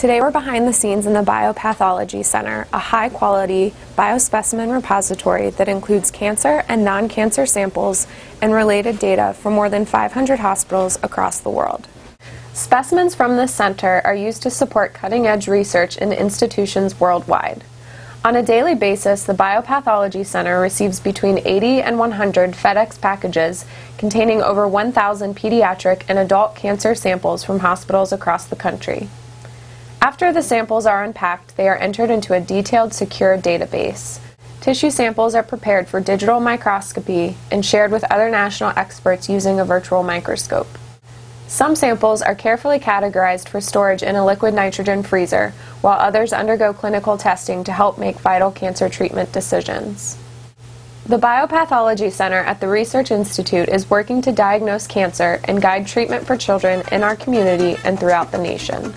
Today we're behind the scenes in the Biopathology Center, a high quality biospecimen repository that includes cancer and non cancer samples and related data from more than 500 hospitals across the world. Specimens from this center are used to support cutting edge research in institutions worldwide. On a daily basis, the Biopathology Center receives between 80 and 100 FedEx packages containing over 1,000 pediatric and adult cancer samples from hospitals across the country. After the samples are unpacked, they are entered into a detailed, secure database. Tissue samples are prepared for digital microscopy and shared with other national experts using a virtual microscope. Some samples are carefully categorized for storage in a liquid nitrogen freezer, while others undergo clinical testing to help make vital cancer treatment decisions. The Biopathology Center at the Research Institute is working to diagnose cancer and guide treatment for children in our community and throughout the nation.